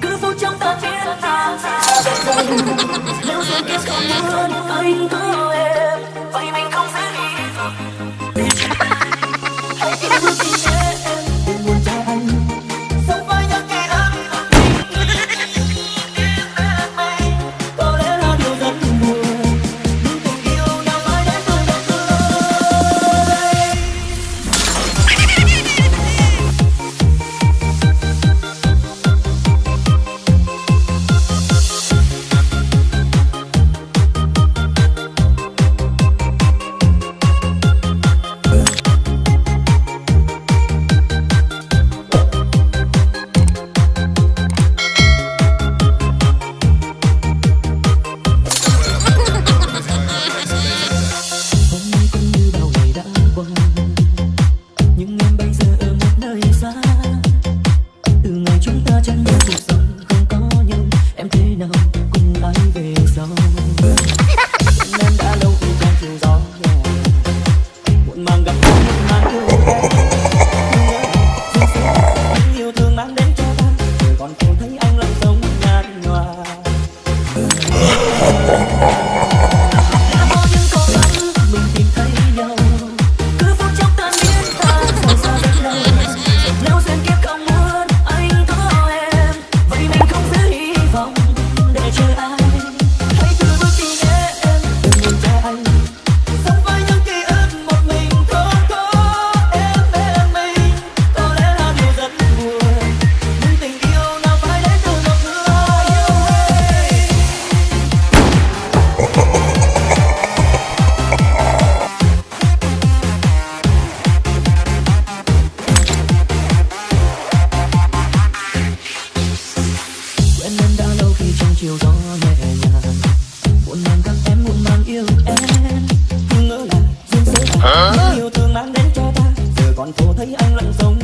cứ phút trong ta chỉ là ta lưu duyên kiếp không muốn anh cứ thấy anh lạnh giống.